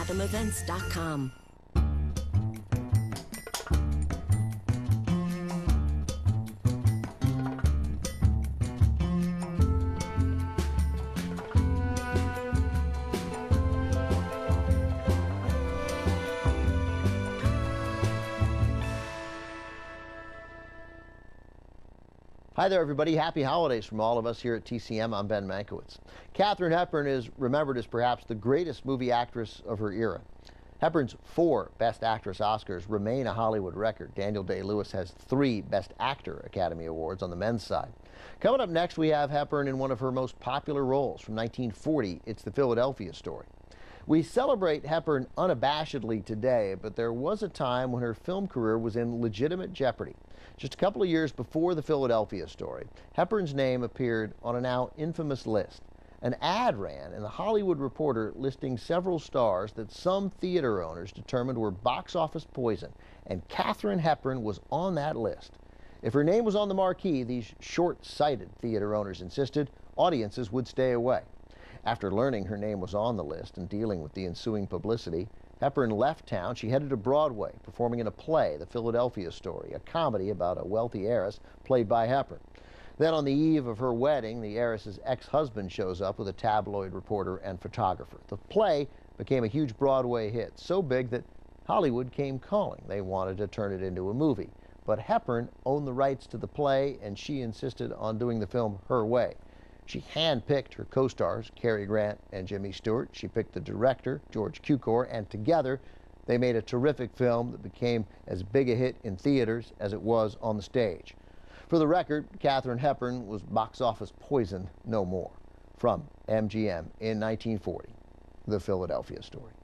fathomevents.com. Hi there, everybody. Happy holidays from all of us here at TCM. I'm Ben Mankiewicz. Katharine Hepburn is remembered as perhaps the greatest movie actress of her era. Hepburn's four Best Actress Oscars remain a Hollywood record. Daniel Day-Lewis has three Best Actor Academy Awards on the men's side. Coming up next, we have Hepburn in one of her most popular roles from 1940. It's The Philadelphia Story. We celebrate Hepburn unabashedly today, but there was a time when her film career was in legitimate jeopardy. Just a couple of years before the Philadelphia story, Hepburn's name appeared on a now infamous list. An ad ran in the Hollywood Reporter listing several stars that some theater owners determined were box office poison, and Katharine Hepburn was on that list. If her name was on the marquee, these short-sighted theater owners insisted audiences would stay away. After learning her name was on the list and dealing with the ensuing publicity, Hepburn left town. She headed to Broadway, performing in a play, The Philadelphia Story, a comedy about a wealthy heiress played by Hepburn. Then on the eve of her wedding, the heiress's ex-husband shows up with a tabloid reporter and photographer. The play became a huge Broadway hit, so big that Hollywood came calling. They wanted to turn it into a movie. But Hepburn owned the rights to the play, and she insisted on doing the film her way. She handpicked her co-stars, Cary Grant and Jimmy Stewart. She picked the director, George Cukor, and together they made a terrific film that became as big a hit in theaters as it was on the stage. For the record, Katharine Hepburn was box office poison no more. From MGM in 1940, The Philadelphia Story.